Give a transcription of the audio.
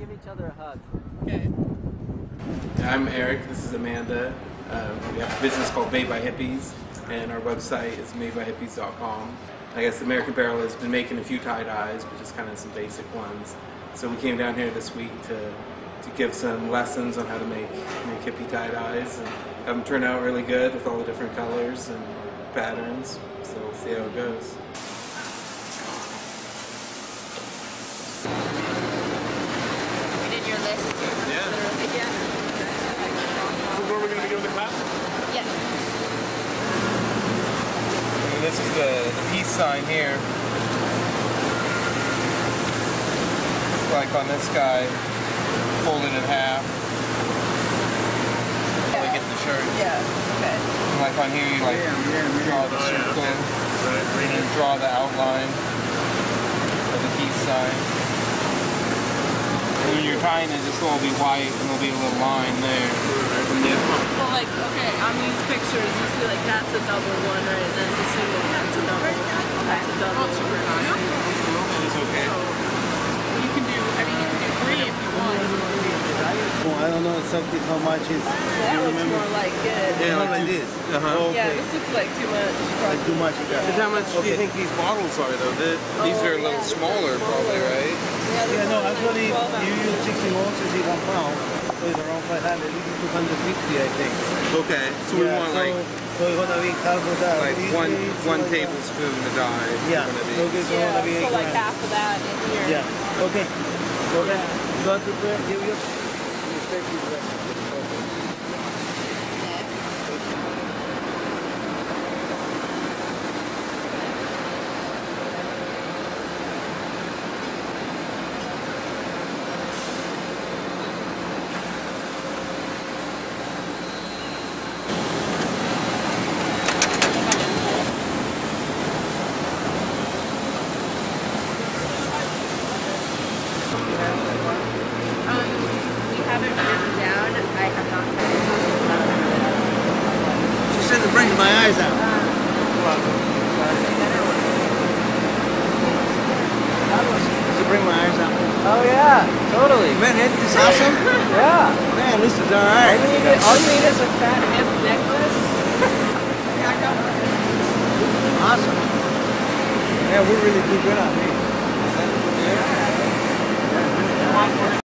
give each other a hug. Okay. I'm Erik. This is Amanda. Uh, we have a business called Made by Hippies, and our website is madebyhippies.com. I guess American Apparel has been making a few tie dyes, but just kind of some basic ones. So we came down here this week to to give some lessons on how to make make hippie tie dyes and have them turn out really good with all the different colors and patterns. So we'll see how it goes. We did your list. Yeah. Yeah. This is where we're going to be doing the class? Yeah. And this is the, the peace sign here. Like on this guy, folded in half. Like get the shirt. Yeah. Okay. And like on here, you like draw the oh, circle, right, and then draw the outline of the peace sign. And when you're tying it, this will all be white, and there'll be a little line there. Well, like, okay, on these pictures, you see, like, that's a double one, right? And that's a single, that's a double. That's a double. It's okay. You can do, I mean, you can do three if you want. Well, I don't know exactly how much is. That you looks remember? more like it. Yeah, like, this. Uh-huh. Yeah, Okay. this looks like too much. Like too much. How much do you think these bottles are, though? The, these are a little smaller, probably, right? Yeah, Yeah, no, actually, you ounces. use 16 ounces in one pound, so it's around 500. This is 250, I think. Okay. So we want so, like so it's gonna be half of that. like This one is one like, tablespoon to dye. Yeah. One of So these. it's Yeah, gonna be so like grams. half of that in here. Yeah. Okay. Okay. You want to prepare? Give you. you take this back. Um, we haven't written down. I have not. She said it brings my eyes out. She bring my eyes out. Oh yeah, totally. Man, isn't this awesome? Yeah. Man, this is All alright. you need, all you need is a fat hip necklace. Awesome. Yeah, we're really doing good on me.